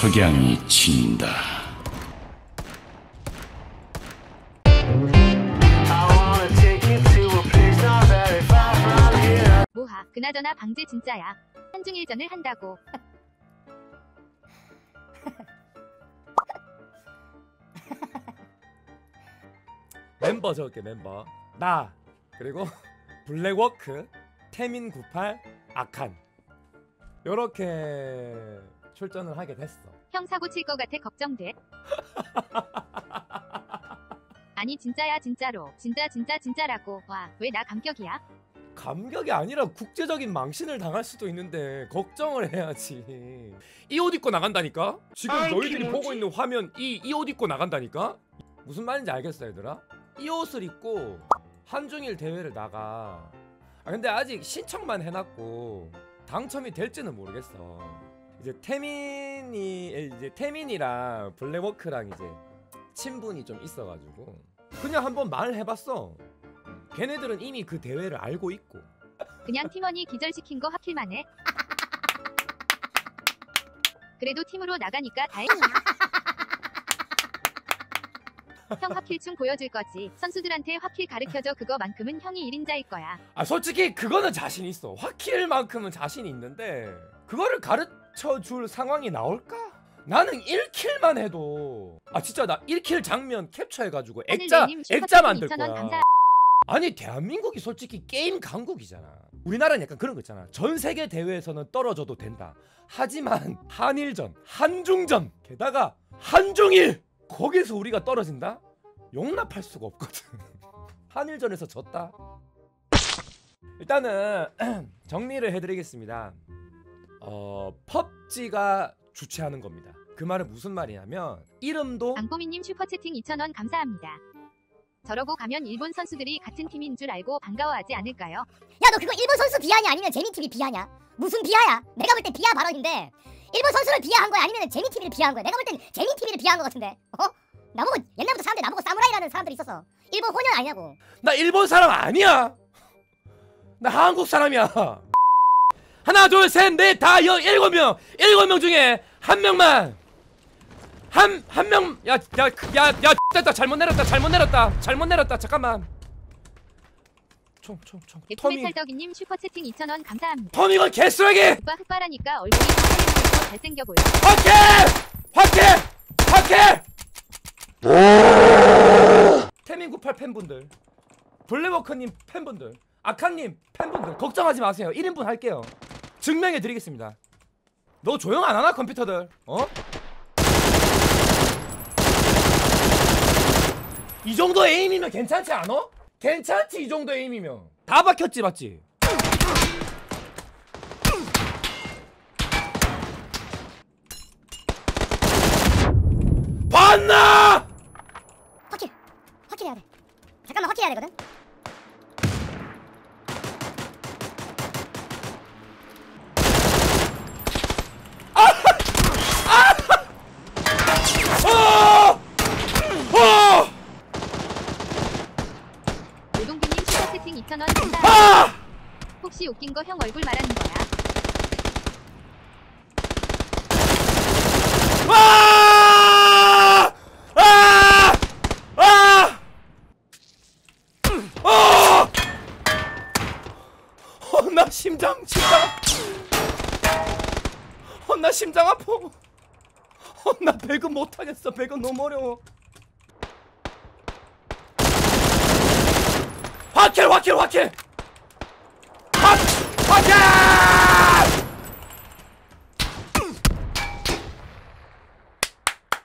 석양이 친다. 모하 그나저나 방제 진짜야. 한중일전을 한다고. 멤버 적을게 멤버. 나 그리고 블랙워크 태민 98 아칸. 요렇게 출전을 하게 됐어. 형 사고 칠 것 같아 걱정돼. 아니 진짜야 진짜로. 진짜 진짜 진짜라고. 와 왜 나 감격이야? 감격이 아니라 국제적인 망신을 당할 수도 있는데 걱정을 해야지. 이 옷 입고 나간다니까? 지금 너희들이 보고 있는 화면 이 이 옷 입고 나간다니까? 무슨 말인지 알겠어 얘들아? 이 옷을 입고 한중일 대회를 나가. 아 근데 아직 신청만 해놨고 당첨이 될지는 모르겠어 이제 태민이 이제 태민이랑 블랙워크랑 이제 친분이 좀 있어가지고 그냥 한번 말을 해봤어. 걔네들은 이미 그 대회를 알고 있고. 그냥 팀원이 기절시킨 거 하킬만 해 그래도 팀으로 나가니까 다행이야 형 화킬충 보여줄 거지. 선수들한테 화킬 가르쳐줘. 그거만큼은 형이 1인자일 거야. 아 솔직히 그거는 자신 있어. 화킬만큼은 자신이 있는데 그거를 가르 쳐줄 상황이 나올까? 나는 1킬만 해도. 아 진짜 나 1킬 장면 캡처해가지고 액자 액자 만들 2,000원 거야. 아니 대한민국이 솔직히 게임 강국이잖아. 우리나라는 약간 그런 거 있잖아. 전 세계 대회에서는 떨어져도 된다. 하지만 한일전 한중전 게다가 한중일! 거기서 우리가 떨어진다? 용납할 수가 없거든. 한일전에서 졌다. 일단은 정리를 해드리겠습니다 어 펍지가 주최하는 겁니다 그 말은 무슨 말이냐면 이름도 앙꼬미님 슈퍼채팅 2,000원 감사합니다 저러고 가면 일본 선수들이 같은 팀인 줄 알고 반가워하지 않을까요? 야 너 그거 일본 선수 비하냐 아니면 재미TV 비하냐? 무슨 비하야? 내가 볼땐 비하 발언인데 일본 선수를 비하한 거야 아니면 재미TV를 비하한 거야? 내가 볼 땐 재미TV를 비하한 거 같은데 어? 나보고 옛날부터 사람들 나보고 사무라이라는 사람들이 있었어 일본 혼혈 아니냐고 나 일본 사람 아니야. 나 한국 사람이야. 하나 둘 셋 넷 다 여 일곱 명. 일곱 명 중에 한 명만. 한 한 명 야 야 야야 됐다. 잘못 내렸다 잘못 내렸다. 잘못 내렸다. 잠깐만. 총총총. 터미 찰떡이님 슈퍼 채팅 2,000원 감사합니다. 터미가 개쓰레기! 오빠 흑발하니까 얼굴이 더 잘생겨 보여. 확해 확해 확해 태민 98 팬분들 블랙워커님 팬분들 아카님 팬분들 걱정하지 마세요. 1인분 할게요 증명해 드리겠습니다 너 조용 안 하나 컴퓨터들 어? 이 정도 에임이면 괜찮지 않아? 괜찮지 이 정도 에임이면 다 박혔지 맞지? 봤나? 확킬 확킬해야 돼 잠깐만 확킬해야 되거든 5,000원 아! 혹시 웃긴 거 형 얼굴 말하는 거야? 아! 아! 아! 어! 어, 나 심장 진짜 어, 나 심장 아파. 어, 나 배그 못하겠어. 배그 너무 어려워. 화킬 화킬 화킬. 화 화킬!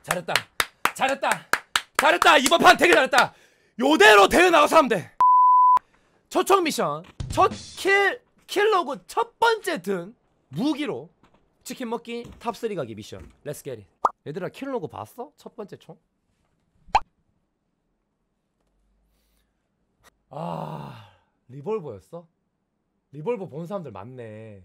잘했다. 잘했다. 잘했다. 이번 판 되게 잘했다. 요대로 대회 나가서 하면 돼. 첫 총 미션. 첫 킬 kill log 첫 번째 든 무기로 치킨 먹기 top3 가기 미션. Let's get it. 얘들아 kill log 봤어? 첫 번째 총? 아, 리볼버였어? 리볼버 본 사람들 많네.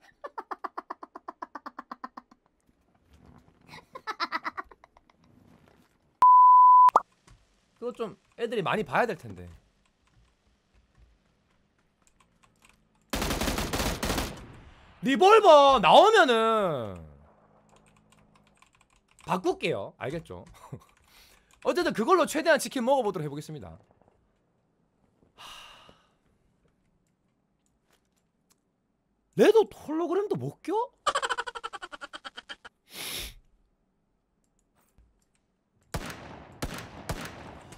그거 좀 애들이 많이 봐야 될 텐데. 리볼버 나오면은 바꿀게요. 알겠죠? 어쨌든 그걸로 최대한 치킨 먹어보도록 해보겠습니다. 레도 홀로그램도 못 껴?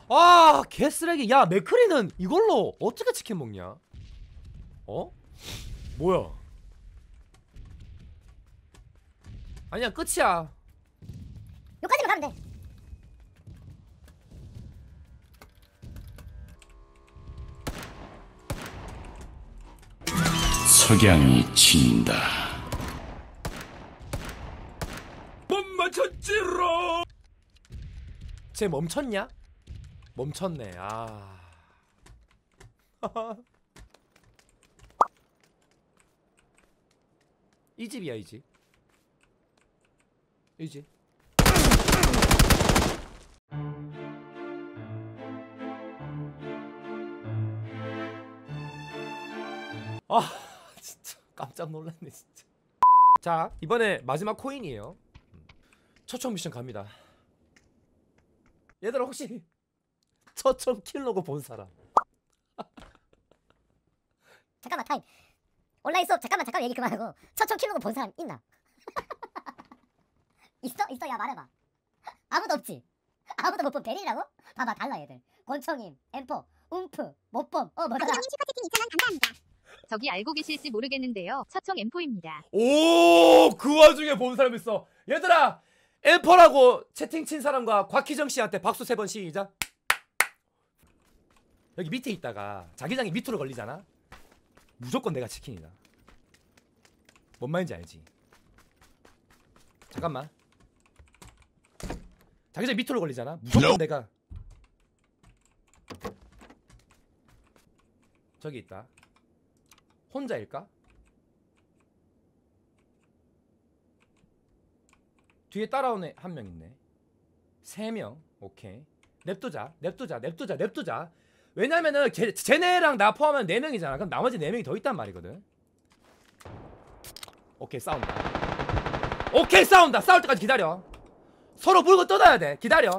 아 개쓰레기 야 맥크리는 이걸로 어떻게 치킨 먹냐? 어? 뭐야? 아니야 끝이야 여기까지만 가면 돼. 석양이 친다. 못 맞췄지롱 쟤 멈췄냐? 멈췄네 아. 이 집이야 이 집. 이 집. 아 진짜 깜짝 놀랐네 진짜 자 이번에 마지막 코인이에요 초청 미션 갑니다 얘들아 혹시 초청 킬로고 본 사람 잠깐만 타임. 온라인 수업 잠깐만 잠깐 얘기 그만하고 키우는 거본 사람 있나? 있어? 있어? 야 말해봐. 아무도 없지. 아무도 못 본 베릴이라고? 봐봐 달라 얘들. 권청임, 엠포, 움프, 못봄, 어 뭐더라. 저기 알고 계실지 모르겠는데요. 처청 M4입니다. 오 그 와중에 본 사람 있어. 얘들아 엠퍼라고 채팅 친 사람과 곽희정 씨한테 박수 세 번 시작. 여기 밑에 있다가 자기장이 밑으로 걸리잖아. 무조건 내가 치킨이다. 뭔 말인지 알지? 잠깐만. 자기장 밑으로 걸리잖아. 무조건 내가 저기 있다 혼자일까? 뒤에 따라오는 한 명 있네. 세 명. 오케이. 냅두자. 냅두자. 냅두자. 냅두자. 왜냐면은 걔, 쟤네랑 나 포함하면 네 명이잖아. 그럼 나머지 네 명이 더 있단 말이거든. 오케이 싸운다. 오케이 싸운다. 싸울 때까지 기다려. 서로 물고 뜯어야 돼. 기다려.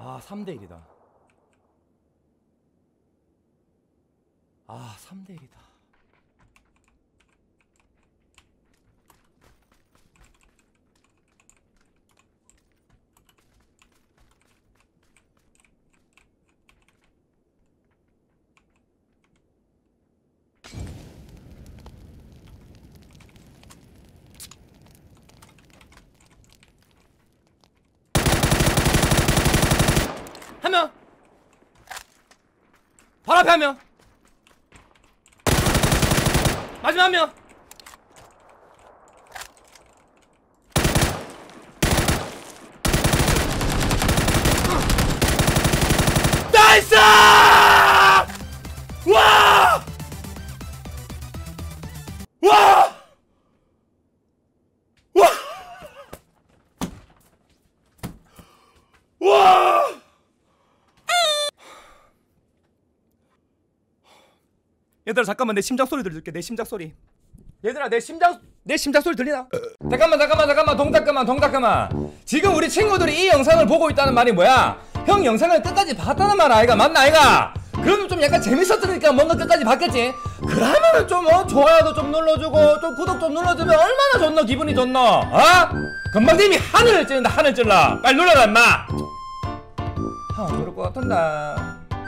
아 3대 1이다. 아 3대 1이다. 한 명. 바로 앞에 한 명. 마지막 한 명. 나이스! 얘들아 잠깐만 내 심장 소리 들려줄게 내 심장 소리 얘들아 내 심장 내 심장 소리 들리나? 잠깐만 잠깐만 잠깐만 동작 그만 동작 그만 지금 우리 친구들이 이 영상을 보고 있다는 말이 뭐야? 형 영상을 끝까지 봤다는 말 아이가 맞나 아이가? 그러면 좀 약간 재밌었으니까 뭔가 끝까지 봤겠지? 그러면은 좀 어, 좋아요도 좀 눌러주고 좀 구독 좀 눌러주면 얼마나 좋노 기분이 좋노 어? 금방 님이 하늘을 찌른다 하늘 찔러 빨리 눌러라 임마 형 그럴 것 같은데